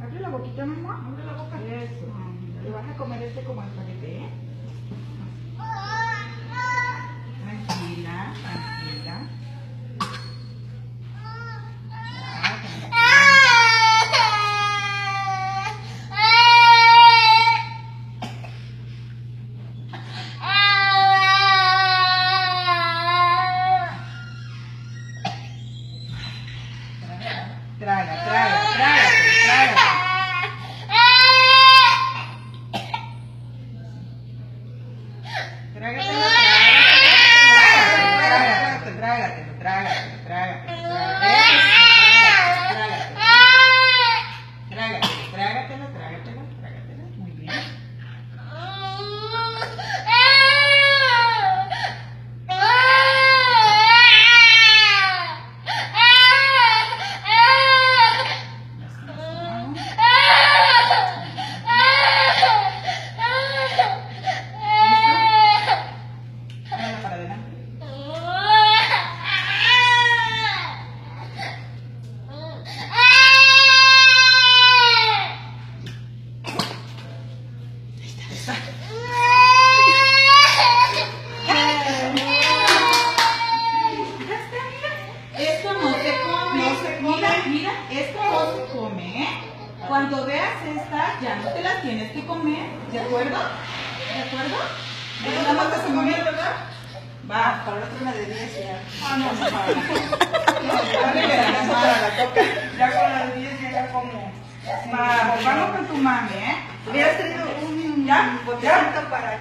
Abre la boquita, mamá. Abre la boca. Eso. Le vas a comer este como el paquete, ¿eh? Traga, traga, traga, traga. Traga, traga, traga, traga, traga, traga. Esto no se come. No se come. Mira, mira, esto no se come, ¿eh? Cuando veas esta, ya no te la tienes que comer, ¿de acuerdo? ¿De acuerdo? ¿Ya no vas a comer, verdad? Va, para la otra una de 10 ya. Ah, no, no. No. Ya con las 10 ya como. Va, vamos con tu mami, ¿eh? Hubieras tenido ¿Ya? botecito para